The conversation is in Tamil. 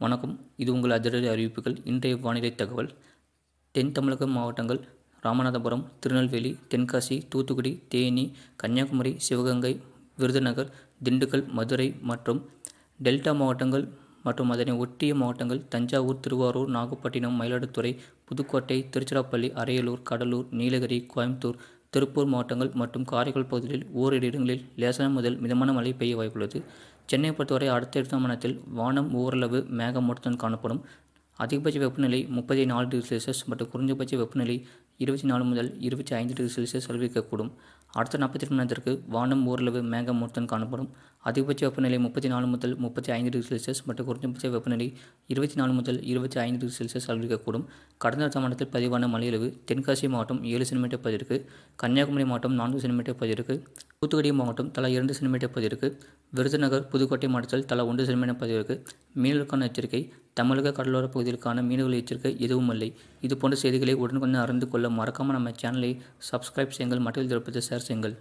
வணக்கம். இது உங்கள் அதிரடி அறிவிப்புகள். இன்றைய வானிலை தகவல். தென் தமிழக மாவட்டங்கள் ராமநாதபுரம் திருநெல்வேலி தென்காசி தூத்துக்குடி தேனி கன்னியாகுமரி சிவகங்கை விருதுநகர் திண்டுக்கல் மதுரை மற்றும் டெல்டா மாவட்டங்கள் மற்றும் அதனை ஒட்டிய மாவட்டங்கள் தஞ்சாவூர் திருவாரூர் நாகப்பட்டினம் மயிலாடுதுறை புதுக்கோட்டை திருச்சிராப்பள்ளி அரியலூர் கடலூர் நீலகிரி கோயம்புத்தூர் திருப்பூர் மாவட்டங்கள் மற்றும் காரைக்கால் பகுதிகளில் ஓரிரு இடங்களில் லேசான முதல் மிதமான மழை பெய்ய வாய்ப்புள்ளது. சென்னை பொறுத்தவரை அடுத்த மாநிலத்தில் வானம் ஓரளவு மேகமூட்டத்துடன் காணப்படும். அதிகபட்ச வெப்பநிலை முப்பத்தி நாலு டிகிரி செல்சியஸ் மற்றும் குறைந்தபட்ச வெப்பநிலை இருபத்தி நாலு முதல் இருபத்தி ஐந்து டிகிரி செல்சியஸ் அளவிக்கக்கூடும் அடுத்த நாற்பத்தி எட்டு நேரத்திற்கு வானம் ஓரளவு மேகமூட்டத்துடன் காணப்படும். அதிகபட்ச வெப்பநிலை முப்பத்தி நாலு முதல் முப்பத்தி ஐந்து டிகிரி செல்சியஸ் மற்றும் குறைந்தபட்ச வெப்பநிலை இருபத்தி நாலு முதல் இருபத்தி ஐந்து டிகிரி செல்சியஸ் அளவிக்கக்கூடும் கடந்த மாவட்டத்தில் பதிவான மழையளவு தென்காசி மாவட்டம் ஏழு சென்டிமீட்டர் பதிவிற்கு கன்னியாகுமரி மாவட்டம் நான்கு சென்டிமீட்டர் பதிவிற்கு தூத்துக்குடி மாவட்டம் தலா இரண்டு சென்டிமீட்டர் பதிவிற்கு விருதுநகர் புதுக்கோட்டை மாவட்டத்தில் தலா ஒன்று சென்டிமீட்டர் பதிவிற்கு மீனவர்களுக்கான எச்சரிக்கை தமிழக கடலோர பகுதிகளுக்கான மீனவர்கள் எச்சரிக்கை எதுவும் இல்லை இதுபோன்ற செய்திகளை உடனுக்குடன் அறிந்து கொள்ள மறக்காமல் நம்ம சேனலை சப்ஸ்கிரைப் செய்யுங்கள். மற்றும் திருப்பத்தை ஷேர் செய்யுங்கள்.